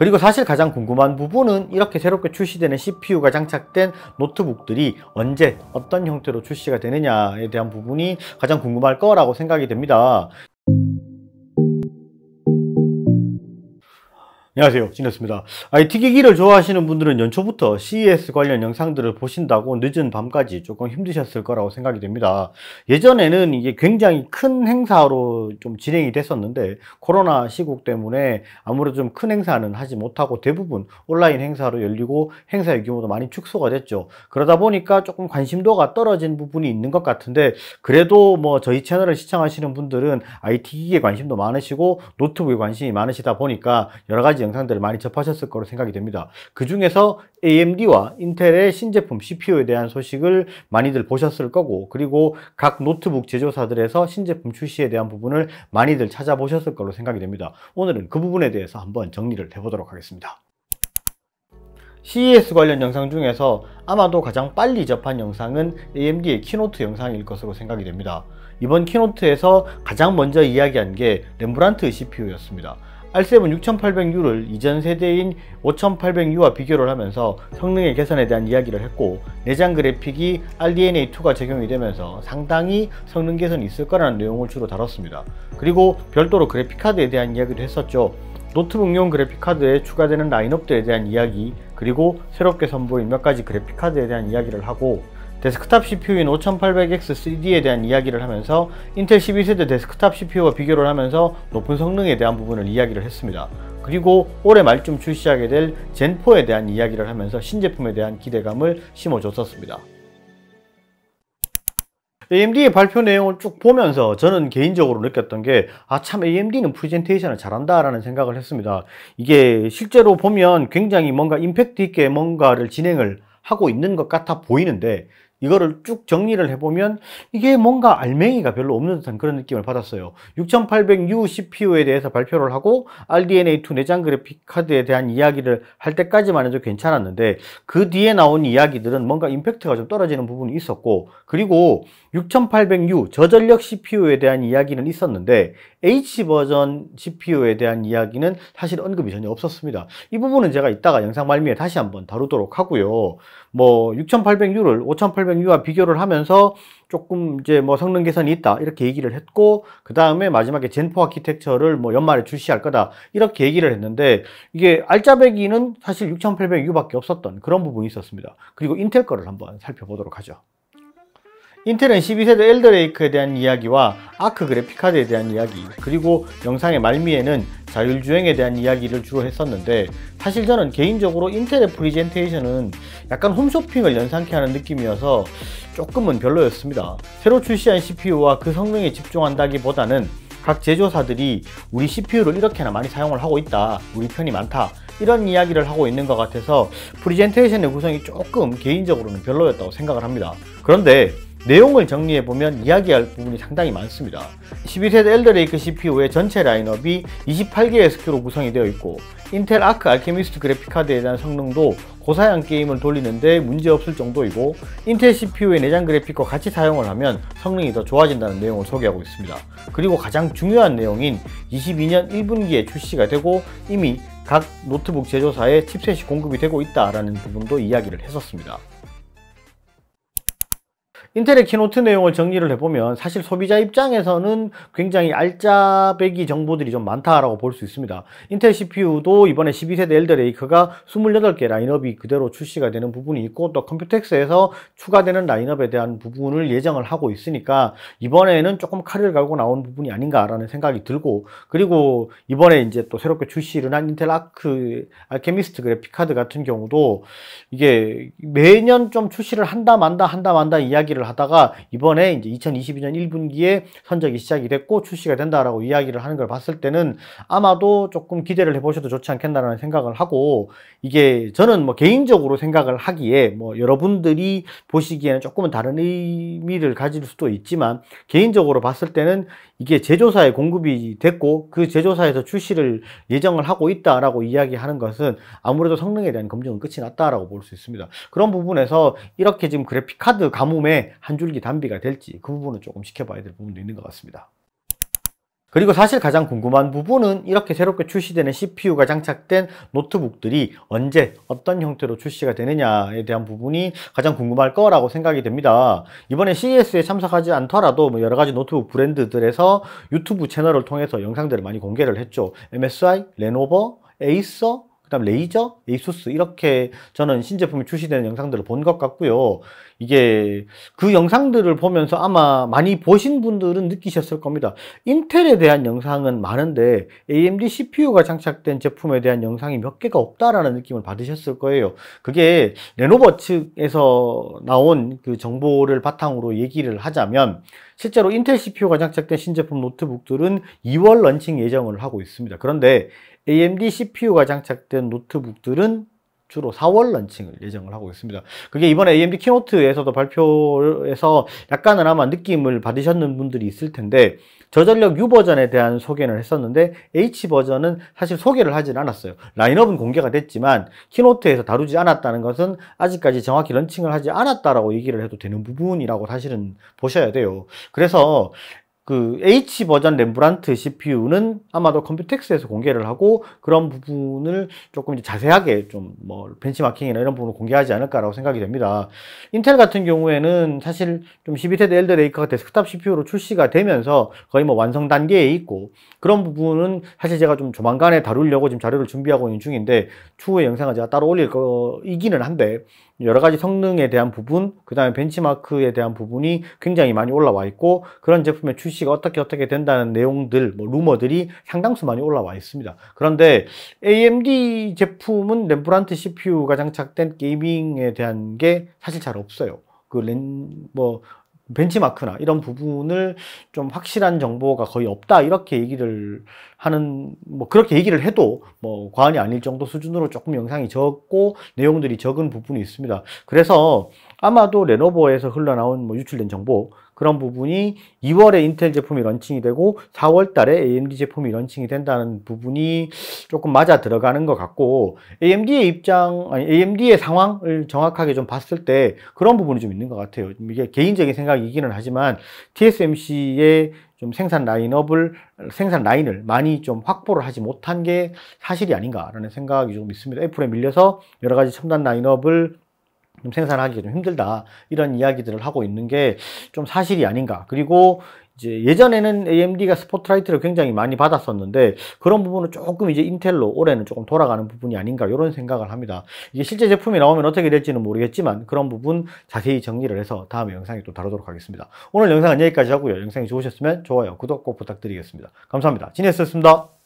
그리고 사실 가장 궁금한 부분은 이렇게 새롭게 출시되는 CPU가 장착된 노트북들이 언제 어떤 형태로 출시가 되느냐에 대한 부분이 가장 궁금할 거라고 생각이 됩니다. 안녕하세요. 진했습니다. IT 기기를 좋아하시는 분들은 연초부터 CES 관련 영상들을 보신다고 늦은 밤까지 조금 힘드셨을 거라고 생각이 됩니다. 예전에는 이게 굉장히 큰 행사로 좀 진행이 됐었는데 코로나 시국 때문에 아무래도 좀 큰 행사는 하지 못하고 대부분 온라인 행사로 열리고 행사의 규모도 많이 축소가 됐죠. 그러다 보니까 조금 관심도가 떨어진 부분이 있는 것 같은데 그래도 뭐 저희 채널을 시청하시는 분들은 IT 기기에 관심도 많으시고 노트북에 관심이 많으시다 보니까 여러 가지 영상들을 많이 접하셨을 거로 생각이 됩니다. 그 중에서 AMD와 인텔의 신제품 CPU에 대한 소식을 많이들 보셨을 거고 그리고 각 노트북 제조사들에서 신제품 출시에 대한 부분을 많이들 찾아보셨을 거로 생각이 됩니다. 오늘은 그 부분에 대해서 한번 정리를 해보도록 하겠습니다. CES 관련 영상 중에서 아마도 가장 빨리 접한 영상은 AMD의 keynote 영상일 것으로 생각이 됩니다. 이번 키노트에서 가장 먼저 이야기한 게 렘브란트 CPU였습니다. R7 6800U를 이전 세대인 5800U와 비교를 하면서 성능의 개선에 대한 이야기를 했고 내장 그래픽이 RDNA2가 적용이 되면서 상당히 성능 개선이 있을 거라는 내용을 주로 다뤘습니다. 그리고 별도로 그래픽카드에 대한 이야기도 했었죠. 노트북용 그래픽카드에 추가되는 라인업들에 대한 이야기 그리고 새롭게 선보인 몇 가지 그래픽카드에 대한 이야기를 하고 데스크탑 CPU인 5800X3D에 대한 이야기를 하면서 인텔 12세대 데스크탑 CPU와 비교를 하면서 높은 성능에 대한 부분을 이야기를 했습니다. 그리고 올해 말쯤 출시하게 될 젠4에 대한 이야기를 하면서 신제품에 대한 기대감을 심어줬었습니다. AMD의 발표 내용을 쭉 보면서 저는 개인적으로 느꼈던 게, 아, 참 AMD는 프레젠테이션을 잘한다 라는 생각을 했습니다. 이게 실제로 보면 굉장히 뭔가 임팩트 있게 뭔가를 진행을 하고 있는 것 같아 보이는데, 이거를 쭉 정리를 해보면 이게 뭔가 알맹이가 별로 없는 듯한 그런 느낌을 받았어요. 6800U CPU에 대해서 발표를 하고 RDNA2 내장 그래픽 카드에 대한 이야기를 할 때까지만 해도 괜찮았는데 그 뒤에 나온 이야기들은 뭔가 임팩트가 좀 떨어지는 부분이 있었고 그리고 6800U 저전력 CPU에 대한 이야기는 있었는데 H 버전 CPU에 대한 이야기는 사실 언급이 전혀 없었습니다. 이 부분은 제가 이따가 영상 말미에 다시 한번 다루도록 하고요. 뭐 6800U를 5800U와 비교를 하면서 조금 이제 뭐 성능 개선이 있다 이렇게 얘기를 했고 그 다음에 마지막에 젠4 아키텍처를 뭐 연말에 출시할 거다 이렇게 얘기를 했는데 이게 알짜배기는 사실 6800U밖에 없었던 그런 부분이 있었습니다. 그리고 인텔 거를 한번 살펴보도록 하죠. 인텔은 12세대 엘더레이크에 대한 이야기와 아크 그래픽 카드에 대한 이야기 그리고 영상의 말미에는 자율주행에 대한 이야기를 주로 했었는데 사실 저는 개인적으로 인텔의 프리젠테이션은 약간 홈쇼핑을 연상케 하는 느낌이어서 조금은 별로였습니다. 새로 출시한 CPU와 그 성능에 집중한다기보다는 각 제조사들이 우리 CPU를 이렇게나 많이 사용을 하고 있다. 우리 편이 많다. 이런 이야기를 하고 있는 것 같아서 프리젠테이션의 구성이 조금 개인적으로는 별로였다고 생각을 합니다. 그런데 내용을 정리해보면 이야기할 부분이 상당히 많습니다. 12세대 엘더레이크 CPU의 전체 라인업이 28개의 SKU로 구성이 되어 있고 인텔 아크 알케미스트 그래픽카드에 대한 성능도 고사양 게임을 돌리는데 문제없을 정도이고 인텔 CPU의 내장 그래픽과 같이 사용을 하면 성능이 더 좋아진다는 내용을 소개하고 있습니다. 그리고 가장 중요한 내용인 22년 1분기에 출시가 되고 이미 각 노트북 제조사에 칩셋이 공급이 되고 있다라는 부분도 이야기를 했었습니다. 인텔의 keynote 내용을 정리를 해보면 사실 소비자 입장에서는 굉장히 알짜배기 정보들이 좀 많다라고 볼 수 있습니다. 인텔 CPU도 이번에 12세대 엘더레이크가 28개 라인업이 그대로 출시가 되는 부분이 있고 또 컴퓨텍스에서 추가되는 라인업에 대한 부분을 예정을 하고 있으니까 이번에는 조금 칼을 갈고 나온 부분이 아닌가라는 생각이 들고 그리고 이번에 이제 또 새롭게 출시를 한 인텔 아크 알케미스트 그래픽 카드 같은 경우도 이게 매년 좀 출시를 한다 만다 한다 만다 이야기를 이야기를 하다가 이번에 이제 2022년 1분기에 선적이 시작이 됐고 출시가 된다라고 이야기를 하는 걸 봤을 때는 아마도 조금 기대를 해보셔도 좋지 않겠나라는 생각을 하고 이게 저는 뭐 개인적으로 생각을 하기에 뭐 여러분들이 보시기에는 조금은 다른 의미를 가질 수도 있지만 개인적으로 봤을 때는 이게 제조사에 공급이 됐고 그 제조사에서 출시를 예정을 하고 있다라고 이야기하는 것은 아무래도 성능에 대한 검증은 끝이 났다라고 볼 수 있습니다. 그런 부분에서 이렇게 지금 그래픽 카드 가뭄에 한 줄기 단비가 될지 그 부분은 조금 지켜봐야 될 부분도 있는 것 같습니다. 그리고 사실 가장 궁금한 부분은 이렇게 새롭게 출시되는 CPU가 장착된 노트북들이 언제 어떤 형태로 출시가 되느냐에 대한 부분이 가장 궁금할 거라고 생각이 됩니다. 이번에 CES에 참석하지 않더라도 뭐 여러 가지 노트북 브랜드들에서 유튜브 채널을 통해서 영상들을 많이 공개를 했죠. MSI, 레노버, 에이서, 그다음 레이저, 에이수스 이렇게 저는 신제품이 출시되는 영상들을 본 것 같고요. 이게 그 영상들을 보면서 아마 많이 보신 분들은 느끼셨을 겁니다. 인텔에 대한 영상은 많은데 AMD CPU가 장착된 제품에 대한 영상이 몇 개가 없다라는 느낌을 받으셨을 거예요. 그게 레노버 측에서 나온 그 정보를 바탕으로 얘기를 하자면 실제로 인텔 CPU가 장착된 신제품 노트북들은 2월 런칭 예정을 하고 있습니다. 그런데 AMD CPU가 장착된 노트북들은 주로 4월 launching을 예정을 하고 있습니다. 그게 이번에 AMD keynote에서도 발표해서 약간은 아마 느낌을 받으셨는 분들이 있을 텐데 저전력 U 버전에 대한 소개는 했었는데 H 버전은 사실 소개를 하진 않았어요. 라인업은 공개가 됐지만 keynote에서 다루지 않았다는 것은 아직까지 정확히 launching을 하지 않았다라고 얘기를 해도 되는 부분이라고 사실은 보셔야 돼요. 그래서 그 H 버전 Rembrandt CPU는 아마도 컴퓨텍스에서 공개를 하고 그런 부분을 조금 이제 자세하게 좀 뭐 벤치마킹이나 이런 부분을 공개하지 않을까라고 생각이 됩니다. 인텔 같은 경우에는 사실 좀 12세대 Alder Lake가 데스크탑 CPU로 출시가 되면서 거의 뭐 완성 단계에 있고 그런 부분은 사실 제가 좀 조만간에 다루려고 지금 자료를 준비하고 있는 중인데 추후에 영상을 제가 따로 올릴 거이기는 한데 여러 가지 성능에 대한 부분, 그 다음에 벤치마크에 대한 부분이 굉장히 많이 올라와 있고 그런 제품의 출시 가 어떻게 어떻게 된다는 내용들, 뭐 루머들이 상당수 많이 올라와 있습니다. 그런데 AMD 제품은 Rembrandt CPU가 장착된 gaming에 대한 게 사실 잘 없어요. 그 렌, 뭐, 벤치마크나 이런 부분을 좀 확실한 정보가 거의 없다 이렇게 얘기를 하는 뭐 그렇게 얘기를 해도 뭐 과언이 아닐 정도 수준으로 조금 영상이 적고 내용들이 적은 부분이 있습니다. 그래서 아마도 레노버에서 흘러나온 뭐 유출된 정보 그런 부분이 2월에 인텔 제품이 런칭이 되고 4월 달에 AMD 제품이 런칭이 된다는 부분이 조금 맞아 들어가는 것 같고 AMD의 입장 아니 AMD의 상황을 정확하게 좀 봤을 때 그런 부분이 좀 있는 것 같아요. 이게 개인적인 생각이기는 하지만 TSMC의 좀 생산 라인업을 생산 라인을 많이 좀 확보를 하지 못한 게 사실이 아닌가라는 생각이 좀 있습니다. 애플에 밀려서 여러 가지 첨단 라인업을 좀 생산하기가 좀 힘들다 이런 이야기들을 하고 있는 게 좀 사실이 아닌가 그리고 이제 예전에는 AMD가 스포트라이트를 굉장히 많이 받았었는데 그런 부분은 조금 이제 인텔로 올해는 조금 돌아가는 부분이 아닌가 이런 생각을 합니다. 이게 실제 제품이 나오면 어떻게 될지는 모르겠지만 그런 부분 자세히 정리를 해서 다음에 영상에 또 다루도록 하겠습니다. 오늘 영상은 여기까지 하고요. 영상이 좋으셨으면 좋아요, 구독 꼭 부탁드리겠습니다. 감사합니다. 지냈었습니다.